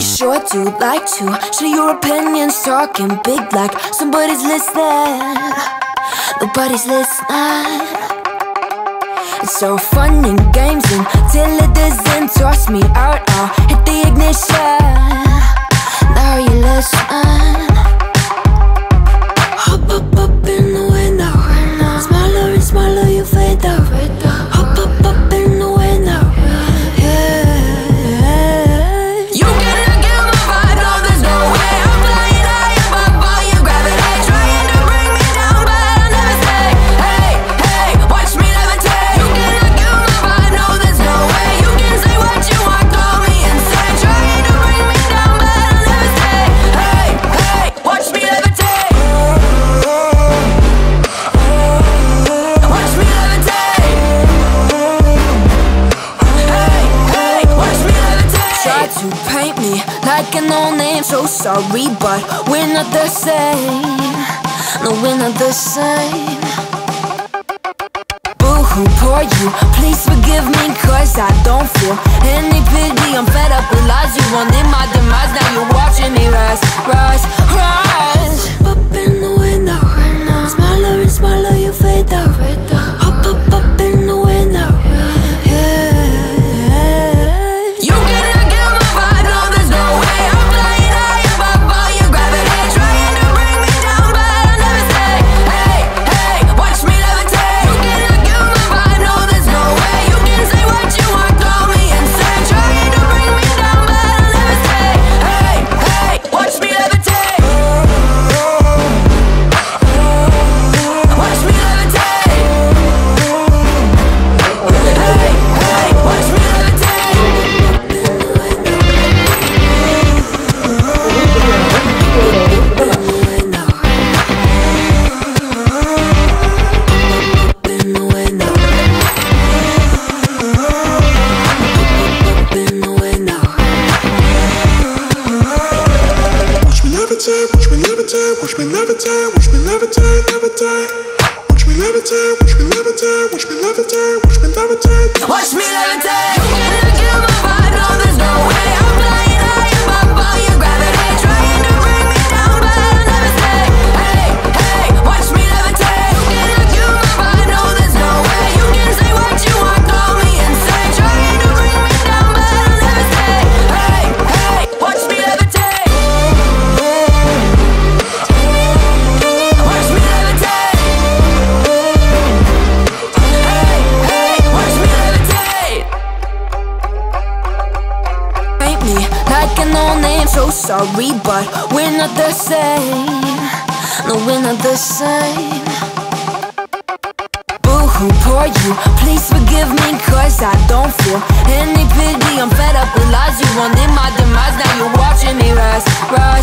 You sure do like to share your opinions, talking big like somebody's listening. Nobody's listening. It's so fun and games until it doesn't toss me out. I'll hit the ignition. No name, so sorry, but we're not the same. No, we're not the same. Boo hoo, poor you. Please forgive me, cause I don't feel any pity. I'm fed up with lies. You wanted my demise, now you're watching me rise, levitate, watch me levitate, levitate. Watch me levitate, watch me levitate, watch me levitate, watch me levitate. Watch me levitate. Paint me like a no name, so sorry, but we're not the same. No, we're not the same. Boo hoo, poor you. Please forgive me, cause I don't feel any pity. I'm fed up with lies. You wanted my demise, now you're watching me rise, rise.